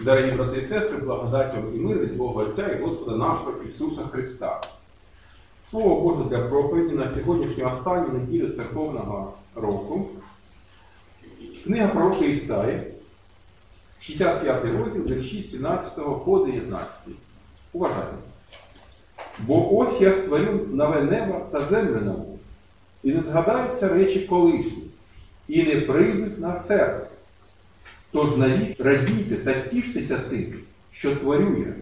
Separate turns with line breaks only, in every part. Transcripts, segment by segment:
Дорогі брати і сестри, благодаттю і мир від Бога Отця і Господа нашого Ісуса Христа. Слово Боже для проповіді на сьогоднішню останню неділю церковного року. Книга пророка Ісаї, 65 розділ, вірші 17 по 19. Уважайте. Бо ось я створю нове небо та землю нову, і не згадаються речі колишні, і не прийдуть на серце. Тож навіть радійте та тіштеся тим, що творю я.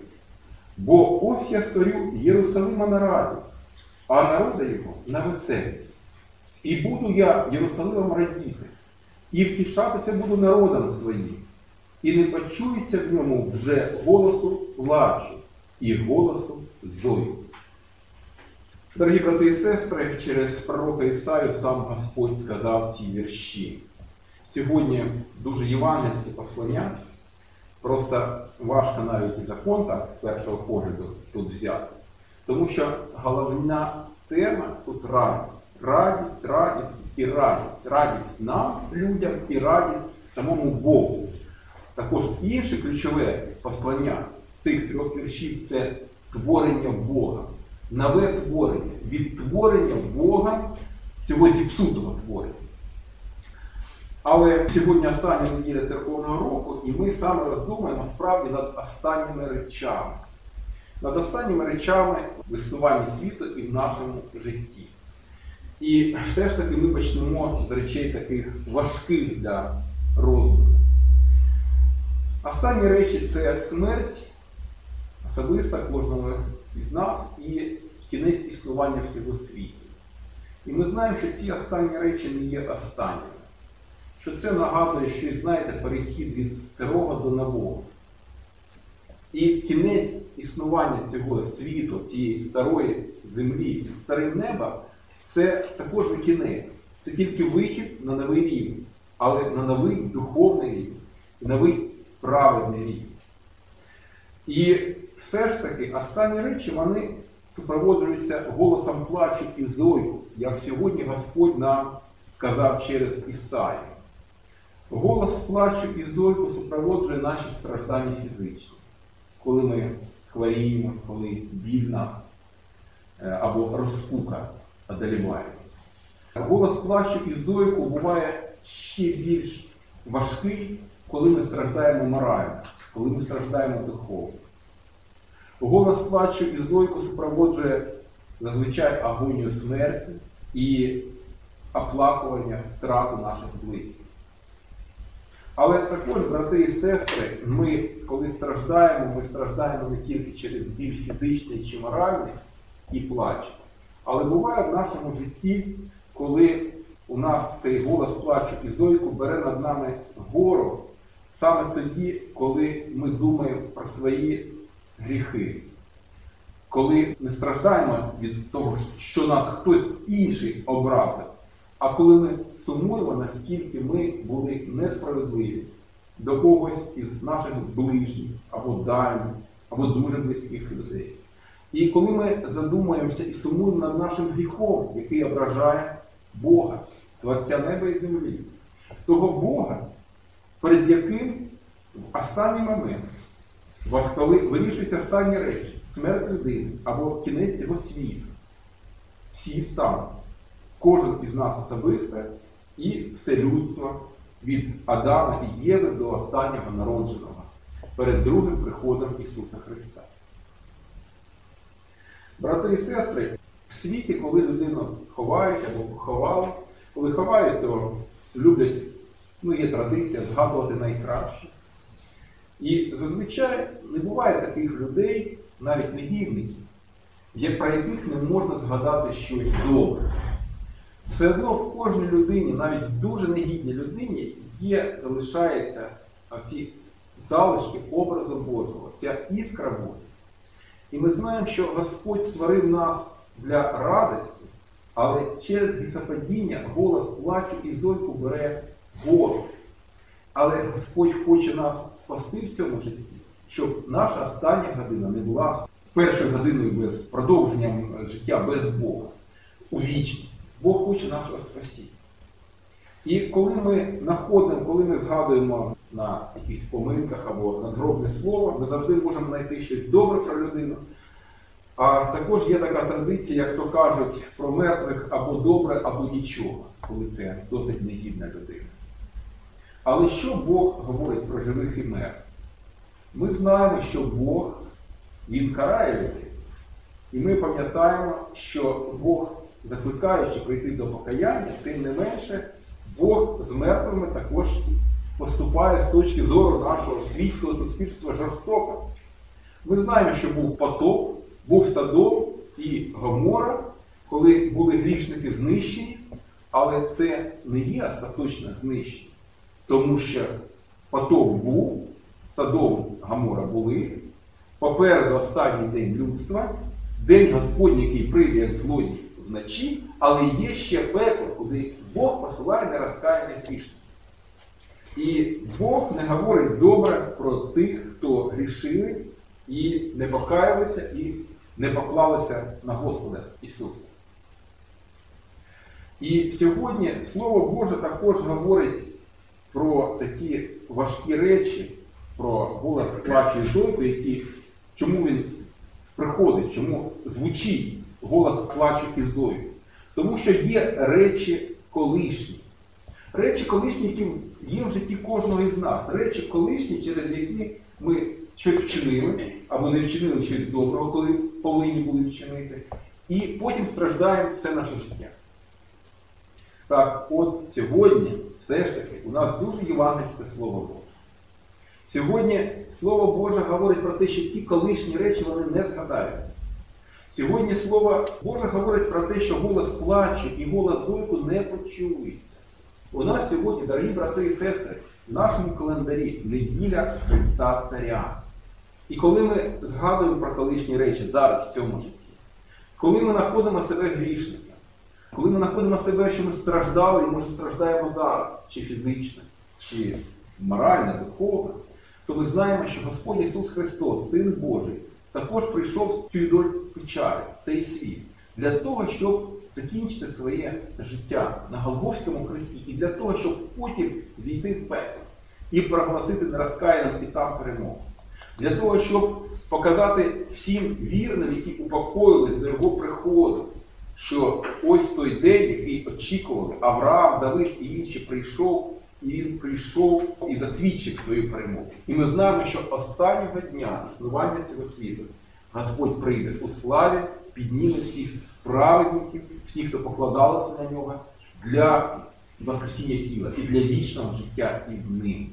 Бо ось я створю Єрусалима на раді, а народа його на веселі. І буду я Єрусалимом радіти, і втішатися буду народом своїм, і не почується в ньому вже голосу плачу і голосу зою. Дорогі брати і сестри, через пророка Ісаю сам Господь сказав ці вірші. Сьогодні дуже євангельське послання, просто важко навіть і за контакт з першого погляду тут взяти. Тому що головна тема тут радість. Радість, радість і радість. Радість нам, людям, і радість самому Богу. Також інше ключове послання цих трьох віршів це творення Бога. Нове творення, відтворення Бога цього зіпсутого творення. Але сьогодні остання неділя церковного року, і ми саме роздумаємо справді над останніми речами. Над останніми речами в існуванні світу і в нашому житті. І все ж таки ми почнемо з речей таких важких для роздуму. Останні речі це смерть особиста кожного із нас і кінець існування всього світу. І ми знаємо, що ці останні речі не є останніми. Що це нагадує, що, знаєте, перехід від старого до нового. І кінець існування цього світу, цієї старої землі, старе неба, це також не кінець. Це тільки вихід на новий рівень, але на новий духовний рівень, новий праведний рівень. І все ж таки останні речі вони супроводжуються голосом плачу і зою, як сьогодні Господь нам сказав через Ісаю. Голос плачу і зойку супроводжує наші страждання фізичні, коли ми хворіємо, коли біль нас або розпука одоліває. Голос плачу і зойку буває ще більш важкий, коли ми страждаємо морально, коли ми страждаємо духовно. Голос плачу і зойку супроводжує зазвичай агонію смерті і оплакування втрату наших близьких. Але також, брати і сестри, ми, коли страждаємо, ми страждаємо не тільки через біль фізичний чи моральний і плач, але буває в нашому житті, коли у нас цей голос плачу і зойку бере над нами гору, саме тоді, коли ми думаємо про свої гріхи. Коли ми страждаємо від того, що нас хтось інший образив, а коли ми сумуємо, наскільки ми були несправедливі до когось із наших ближніх, або дальніх, або дуже близьких людей. І коли ми задумуємося і сумуємо над нашим гріхом, який ображає Бога, Творця неба і землі, того Бога, перед яким в останній момент, вирішуються останні речі, смерть людини або кінець цього світу, всі стануть. Кожен із нас особисто і все людство від Адама і Єви до останнього народженого перед другим приходом Ісуса Христа. Брати і сестри, в світі, коли людину ховають або поховали, коли ховають, то люблять, ну є традиція згадувати найкраще. І зазвичай не буває таких людей, навіть негідників, про яких не можна згадати щось добре. Все одно в кожній людині, навіть в дуже негідній людині, є, залишаються ці залишки образу Божого, ця іскра Божа. І ми знаємо, що Господь створив нас для радості, але через гріхопадіння голос плачу і зойку бере гору. Але Господь хоче нас спасти в цьому житті, щоб наша остання година не була першою годиною без продовженням життя без Бога у вічність. Бог хоче нашого спасіння. І коли ми знаходимо, коли ми згадуємо на якихось поминках або надгробне слово, ми завжди можемо знайти щось добре про людину. А також є така традиція, як то кажуть, про мертвих або добре, або нічого, коли це досить негідна людина. Але що Бог говорить про живих і мертвих? Ми знаємо, що Бог, Він карає людей. І ми пам'ятаємо, що Бог, закликаючи прийти до покаяння, тим не менше, Бог з мертвими також поступає з точки зору нашого світського суспільства жорстоко. Ми знаємо, що був потоп, був Садом і Гомора, коли були грішники знищені, але це не є остаточне знищення. Тому що потоп був, Садом Гомора були, попереду останній день людства, день Господній, який прийде як злодій вночі, але є ще пекло, куди Бог посилає нерозкаяних грішників. І Бог не говорить добре про тих, хто грішили і не покаялися, і не поклалися на Господа Ісуса. І сьогодні Слово Боже також говорить про такі важкі речі, про голос плачу і зойку, які, чому він приходить, чому звучить голос плачу і зойку. Тому що є речі колишні. Речі колишні, які є в житті кожного із нас. Речі колишні, через які ми щось вчинили, або не вчинили щось доброго, коли повинні були вчинити. І потім страждаємо все наше життя. Так, от сьогодні, все ж таки, у нас дуже євангельське Слово Боже. Сьогодні Слово Боже говорить про те, що ті колишні речі вони не згадаються. Сьогодні Слово Боже говорить про те, що голос плачу і голос зойку не почується. У нас сьогодні, дорогі брати і сестри, в нашому календарі неділя Христа Царя. І коли ми згадуємо про колишні речі зараз в цьому житті, коли ми знаходимо себе грішниками, коли ми знаходимо себе, що ми страждали і може страждаємо зараз, чи фізично, чи морально, духовно, то ми знаємо, що Господь Ісус Христос, Син Божий, також прийшов цю доль печалі, цей світ, для того, щоб закінчити своє життя на Голгофському хресті і для того, щоб потім війти в пекло і проголосити нерозкаяним і там перемогу. Для того, щоб показати всім вірним, які упокоїлись до його приходу, що ось той день, який очікували, Авраам, Давид і інші прийшов, і прийшов і засвідчив свою перемогу. І ми знаємо, що останнього дня існування цього світу Господь прийде у славі, підніме всіх праведників, всіх, хто покладалися на нього, для воскресіння тіла і для вічного життя із ним.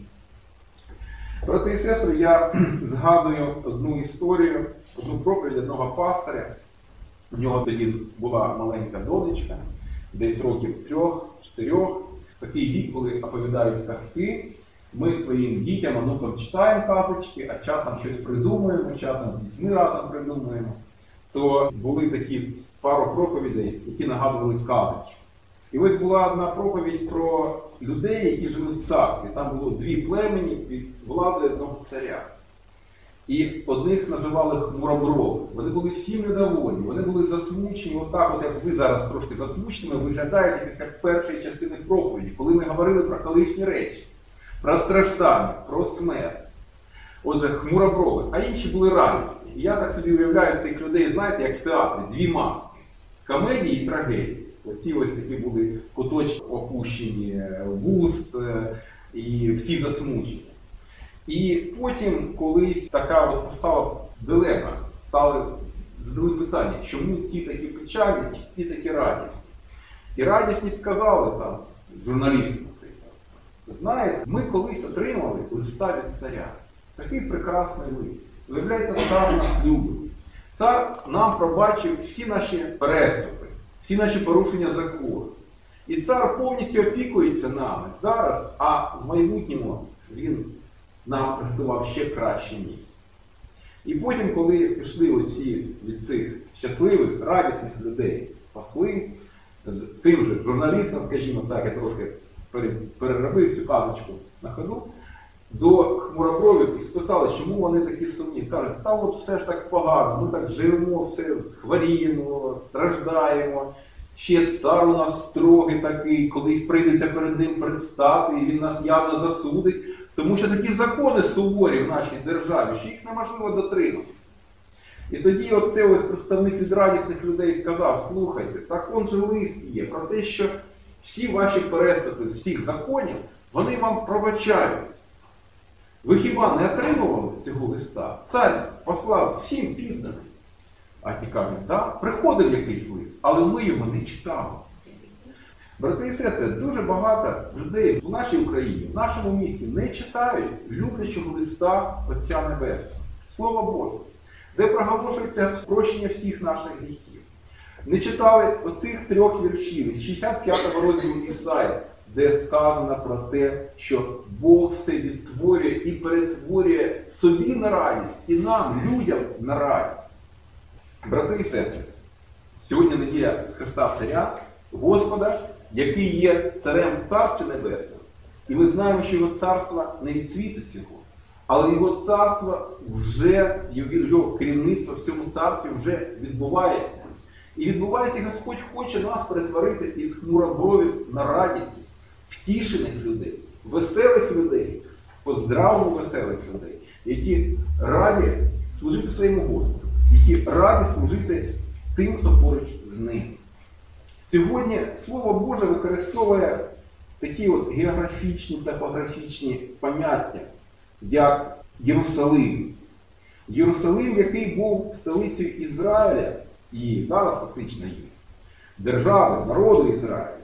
Брати і сестри, я згадую одну історію, одну проповідь одного пастиря. У нього тоді була маленька донечка, десь років трьох-чотирьох. Такий вік, коли оповідають казки, ми своїм дітям онукам читаємо казочки, а часом щось придумуємо, часом з дітьми разом придумуємо. То були такі пару проповідей, які нагадували казочки. І ось була одна проповідь про людей, які жили в царстві. Там було дві племені від влади одного царя. І одних називали хмуроброви. Вони були всім недовольні, вони були засмучені, отак, от як ви зараз трошки засмучені, виглядаєте після першої частини проповіді, коли ми говорили про колишні речі, про страждання, про смерть. Отже, хмуроброви, а інші були радісні. І я так собі уявляю цих людей, знаєте, як в театрі, дві маски комедії і трагедії. Оці ось такі були куточки опущені, вуст і всі засмучені. І потім колись така от постала дилема, стали задали питання, чому ті такі печальні, ті такі радісні. І радісні сказали там, журналістам, знаєте, ми колись отримали листа від царя. Такий прекрасний лист. Виявляється, цар нас любить. Цар нам пробачив всі наші переступи, всі наші порушення закону. І цар повністю опікується нами зараз, а в майбутньому він нам приготував ще краще місце. І потім, коли пішли оці від цих щасливих, радісних людей, посли, тим же журналістам, скажімо так, я трошки переробив цю казочку на ходу, до хмуробровів і спитали, чому вони такі сумні. Кажуть, та от все ж так погано, ми так живемо, все хворіємо, страждаємо, ще цар у нас строгий такий, колись прийдеться перед ним предстати, і він нас явно засудить. Тому що такі закони суворі в нашій державі, що їх неможливо дотримати. І тоді оце ось представник від радісних людей сказав, слухайте, так он же лист є про те, що всі ваші переступи всіх законів, вони вам пробачають. Ви хіба не отримували цього листа? Цар послав всім підданим. А ті кажуть, так, приходив якийсь лист, але ми його не читали. Брати і сестри, дуже багато людей в нашій Україні, в нашому місті не читають люблячого листа Отця Небесного, Слово Боже, де проголошується прощення всіх наших гріхів. Не читали оцих трьох віршів із 65-го розділу Ісаї, де сказано про те, що Бог все відтворює і перетворює собі на радість і нам, людям, на радість. Брати і сестри, сьогодні неділя Христа Царя, Господа, який є царем Царства Небесного. І ми знаємо, що його царство не від світу цього, але його царство вже, його керівництво в цьому царстві вже відбувається. І відбувається, Господь хоче нас перетворити із хмуробровів на радість, втішених людей, веселих людей, поздравно веселих людей, які раді служити своєму Господу, які раді служити тим, хто поруч з ним. Сьогодні Слово Боже використовує такі от географічні топографічні поняття, як Єрусалим. Єрусалим, який був столицею Ізраїля і зараз фактично є, держави, народу Ізраїля,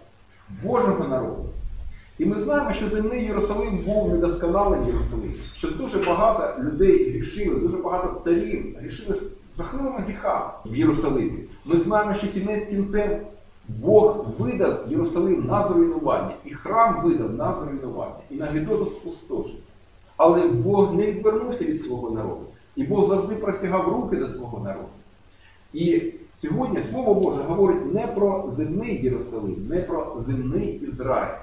Божого народу. І ми знаємо, що земний Єрусалим був недосконалий Єрусалим, що дуже багато людей грішили, дуже багато царів грішили жахливими гріхами в Єрусалимі. Ми знаємо, що кінець кінцем Бог видав Єрусалим на зруйнування, і храм видав на зруйнування, і на Гедоту спустошення. Але Бог не відвернувся від свого народу. І Бог завжди простягав руки до свого народу. І сьогодні Слово Боже говорить не про земний Єрусалим, не про земний Ізраїль.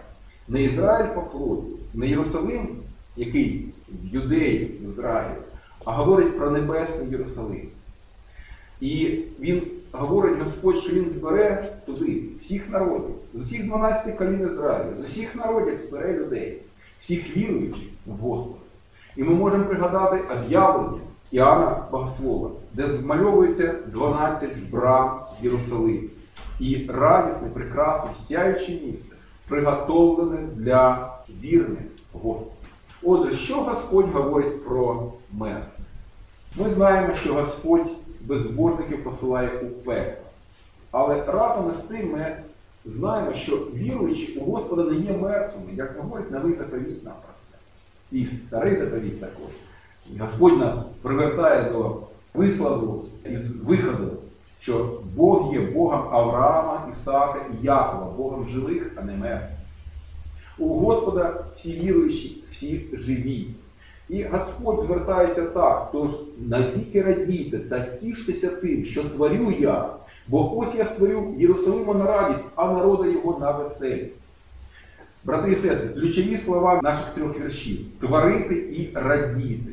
Не Ізраїль по не Єрусалим, який в юдеї в Ізраїлі, а говорить про небесний Єрусалим. І він говорить Господь, що він збере туди всіх народів, з усіх 12 колін Ізраїля, з усіх народів збере людей, всіх віруючих в Господа. І ми можемо пригадати об'явлення Іоанна Богослова, де змальовується 12 брам Єрусалим. І радісне, прекрасне, сяюче місце, приготовлене для вірних Господа. Отже, що Господь говорить про мир? Ми знаємо, що Господь безбожників посилає у пекло. Але разом із тим ми знаємо, що віруючі у Господа не є мертвими, як говорить новий заповіт нам про це. І старий заповіт також. І Господь нас привертає до вислову із виходу, що Бог є Богом Авраама, Ісаака і Якова, Богом живих, а не мертвих. У Господа всі віруючі, всі живі. І Господь звертається так, тож навіки радійте та тіштеся тим, що творю я, бо ось я створю Єрусалима на радість, а народа його на веселі. Брати і сестри, ключові слова наших трьох віршів творити і радіти.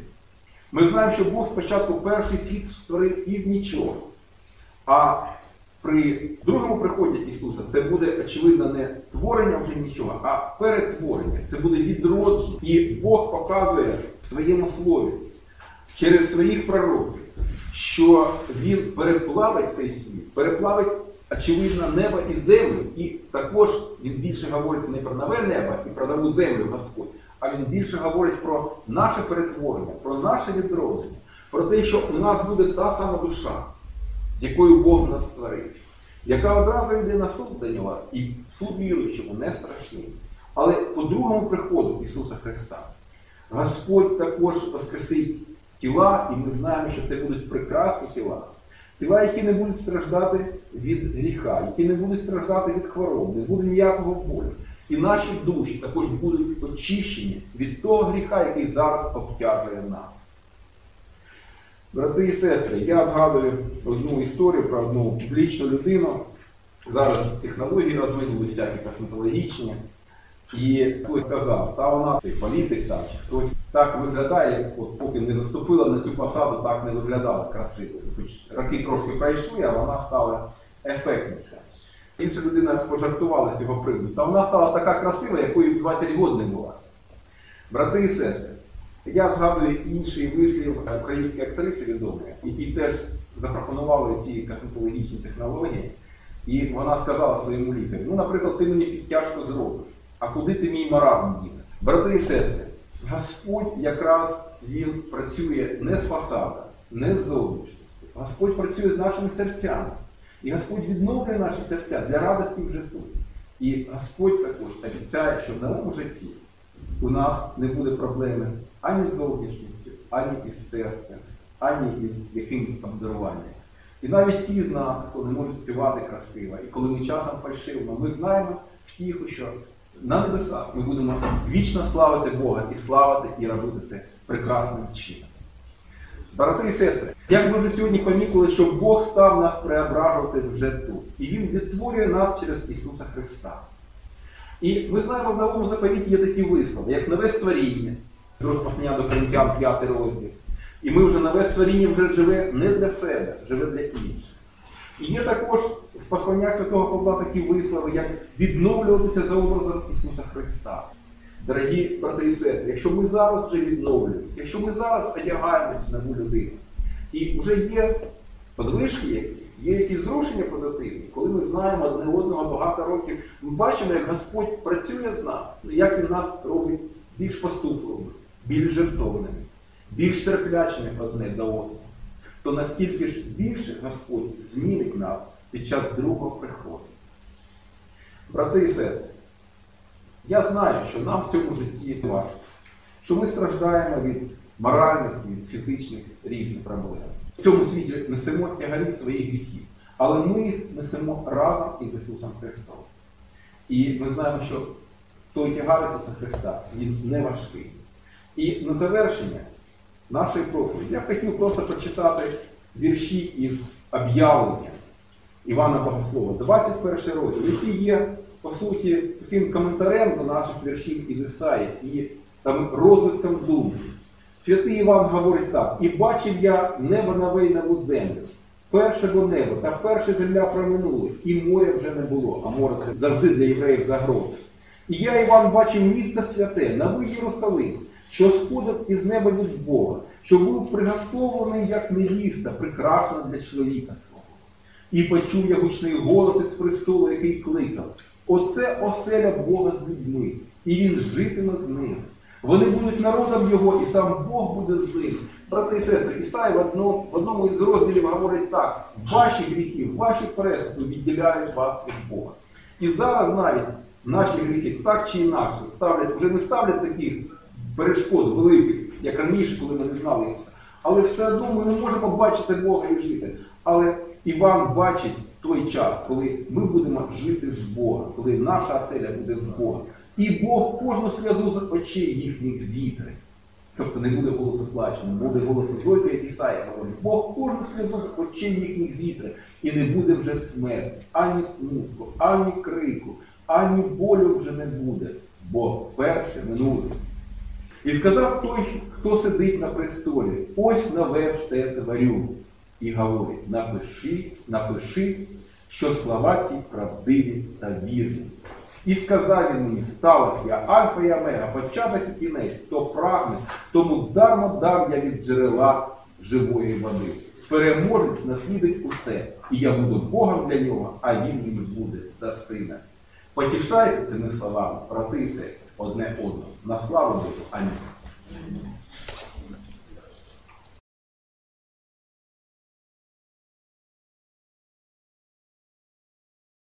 Ми знаємо, що Бог спочатку перший світ створив із нічого. А при другому приході Ісуса це буде, очевидно, не творення вже нічого, а перетворення. Це буде відродження. І Бог показує своєму слові через своїх пророків, що Він переплавить цей світ, переплавить, очевидно, небо і землю. І також він більше говорить не про нове небо і про нову землю Господь, а він більше говорить про наше перетворення, про наше відродження, про те, що у нас буде та сама душа якою Бог нас створив, яка одразу йде на суд до нього, і суд віруючому не страшний. Але по другому приходу Ісуса Христа Господь також воскресить тіла, і ми знаємо, що це будуть прекрасні тіла. Тіла, які не будуть страждати від гріха, які не будуть страждати від хвороб, не буде ніякого болю. І наші душі також будуть очищені від того гріха, який зараз обтяжує нас. Брати і сестри, я згадую одну історію про одну публічну людину. Зараз технології розвинули всякі косметологічні. І хтось сказав, та вона ти політик так, хтось так виглядає, от поки не наступила на цю посаду, так не виглядала красиво. Хоч роки трошки пройшли, а вона стала ефектніша. Інша людина пожартувала з цього приводу. Та вона стала така красива, якою 20 років не була. Брати і сестри, я згадую інший вислів української актриси відомої, які теж запропонували ці косметологічні технології. І вона сказала своєму лікарю, ну, наприклад, ти мені підтяжку зробиш, а куди ти мій маразм дінеш? Брати і сестри, Господь якраз він працює не з фасада, не з зовнішністю. Господь працює з нашими серцями. І Господь відновлює наші серця для радості в життю. І Господь також обіцяє, що в новому житті у нас не буде проблеми ані з зовнішністю, ані із серцем, ані із якимось обдаруванням. І навіть ті з нас, не може співати красиво, і коли ми часом фальшивимо, ми знаємо втіху, що на небесах ми будемо вічно славити Бога і славити і робити це прекрасним чином. Брати і сестри, як ми вже сьогодні помітили, що Бог став нас преображувати вже тут. І Він відтворює нас через Ісуса Христа. І ми знаємо, в новому заповіті є такі вислови, як нове створіння, друге послання до Коринтян 5 розділ. І ми вже нове створіння вже живе не для себе, живе для інших. І є також посланнях Святого Павла такі вислови, як відновлюватися за образом Ісуса Христа. Дорогі брати і сестри, якщо ми зараз вже відновлюємося, якщо ми зараз одягаємося в нову людину, і вже є подвижки, які, є якісь зрушення позитивні, коли ми знаємо одне одного багато років, ми бачимо, як Господь працює з нами, як Він нас робить більш поступливими, більш жертовними, більш терплячими одне до одного, то настільки ж більше Господь змінить нас під час другого приходу. Брати і сестри, я знаю, що нам в цьому житті важко, що ми страждаємо від моральних, від фізичних різних проблем. В цьому світі несемо тягарі своїх гріхів, але ми їх несемо разом із Ісусом Христом. І ми знаємо, що той тягар Ісуса Христа, він не важкий. І на завершення нашої проповіді я хотів просто прочитати вірші із об'явлення Івана Богослова, 21 розділ, який є, по суті, таким коментарем до наших віршів із Ісаї і там розвитком думки. Святий Іван говорить так, і бачив я небо й нову землю. Першого небо та перша земля проминули, і моря вже не було, а море це завжди для євреїв загроза. І я, Іван, бачив місто святе, новий Єрусалим, що сходить із неба від Бога, що був приготований як невіста, прикрашена для чоловіка. І почув я гучний голос із престолу, який кликав. Оце оселя Бога з людьми, і він житиме з ними. Вони будуть народом його, і сам Бог буде з ним. Брати і сестри, Ісай в одному, в одному із розділів говорить так: ваші гріхи, ваші переступи відділяють вас від Бога. І зараз навіть наші гріхи так чи інакше ставлять, вже не ставлять таких перешкод великих, як раніше, коли ми не знали Але все одно ми не можемо бачити Бога і жити. Але Іван бачить той час, коли ми будемо жити з Бога, коли наша оселя буде з Бога. І Бог кожну сльозу з очей їхніх вітре. Тобто не буде голосу плачу, не буде голосу зойки, як Ісая говорить. Бог кожну сльозу з очей їхніх вітре. І не буде вже смерті, ані смутку, ані крику, ані болю вже не буде. Бо перше минуло. І сказав той, хто сидить на престолі, ось нове все творю. І говорить, напиши, напиши, що слова ті правдиві та вірні. І сказав він мені, сталося я альфа і омега, початок і кінець, хто прагне, тому дармо дам я від джерела живої води. Переможець наслідить усе, і я буду Богом для нього, а він мені буде за сина. Потішайте цими словами, брати одне одного. На славу Божу. Амінь.